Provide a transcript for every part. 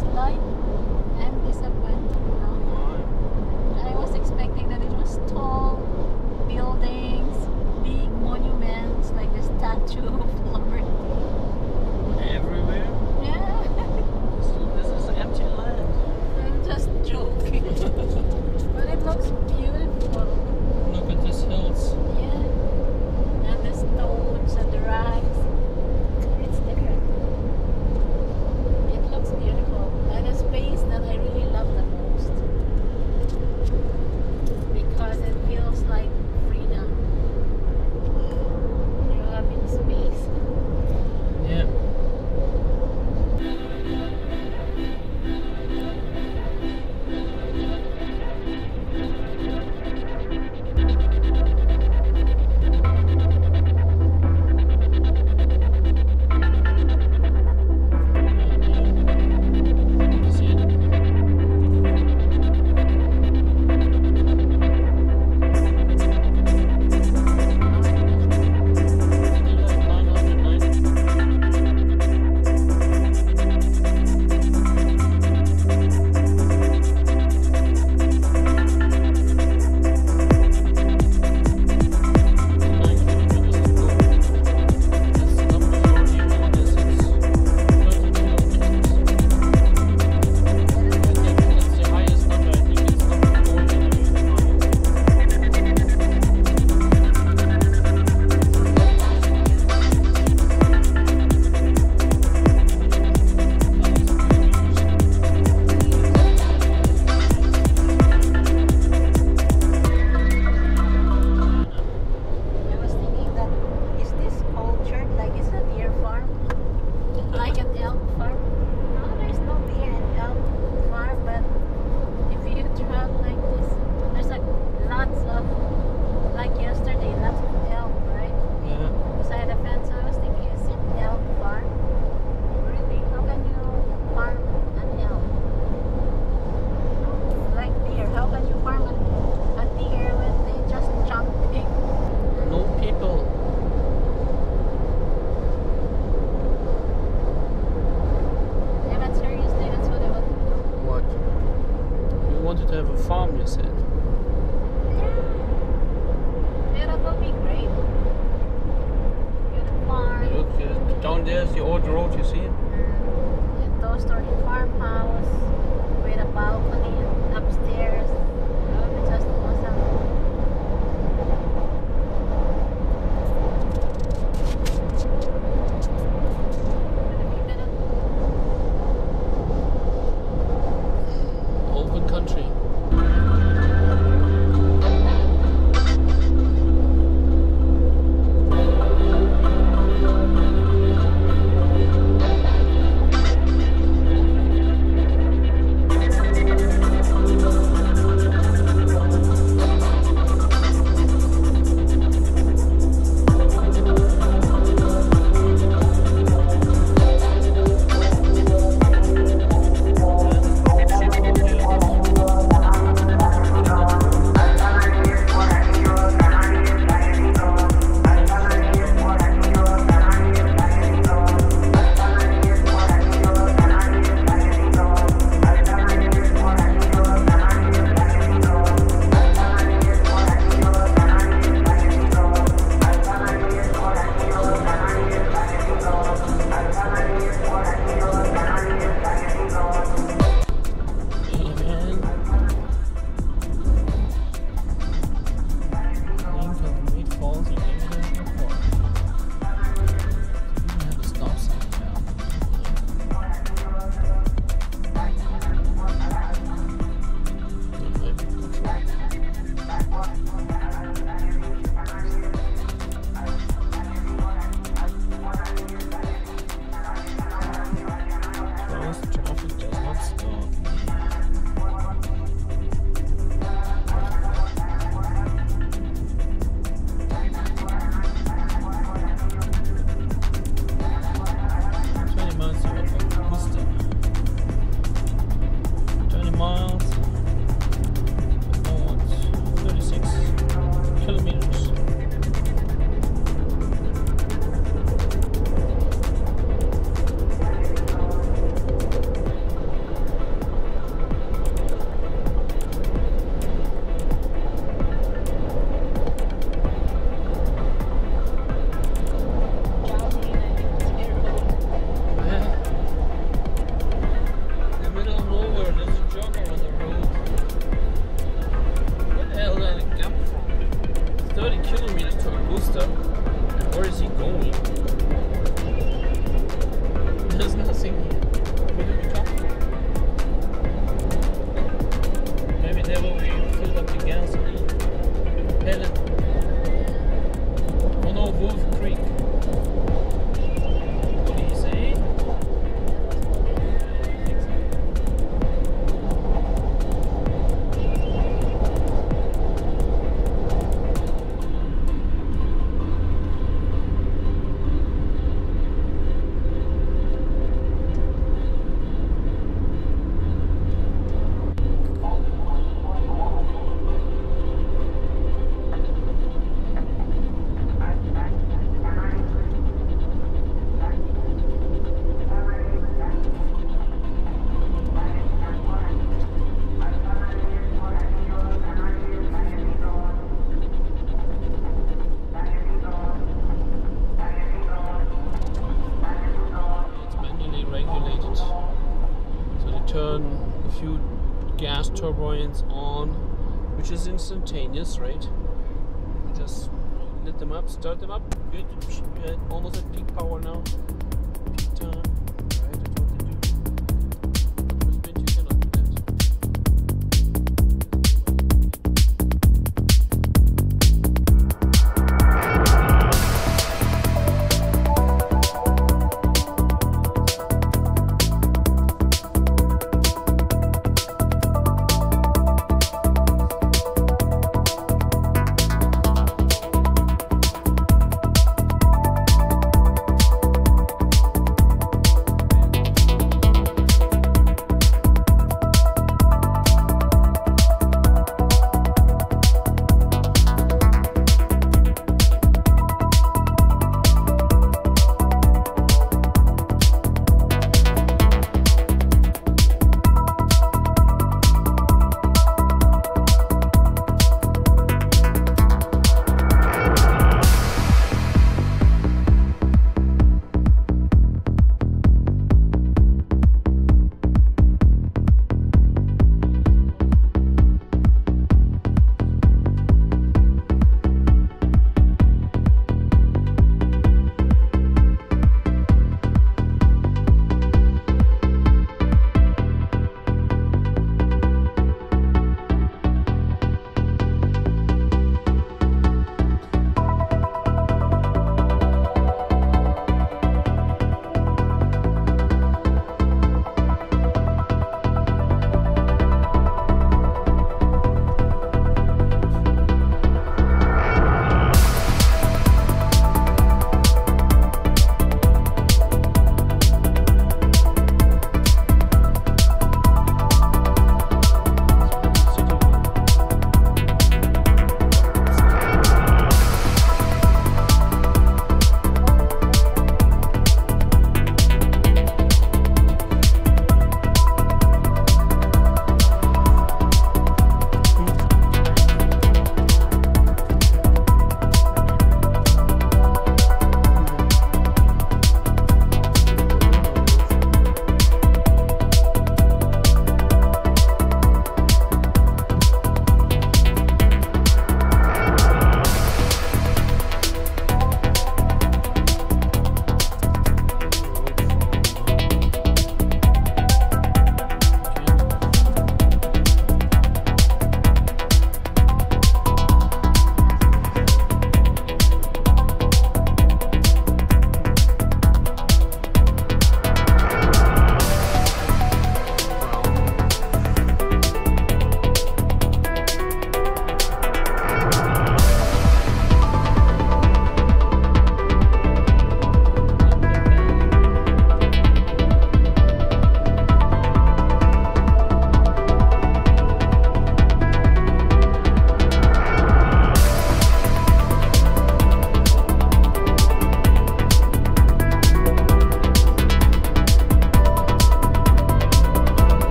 first and disappointed. You? I was expecting that it was tall buildings, big monuments like the Statue of Liberty. Everywhere? Yeah. girl, you see it? 30 kilometers to Augusta. Where is he going? Turn a few gas turbines on, which is instantaneous, right? Just lit them up, start them up. Good. Almost at peak power now.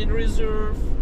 Indian Reserve.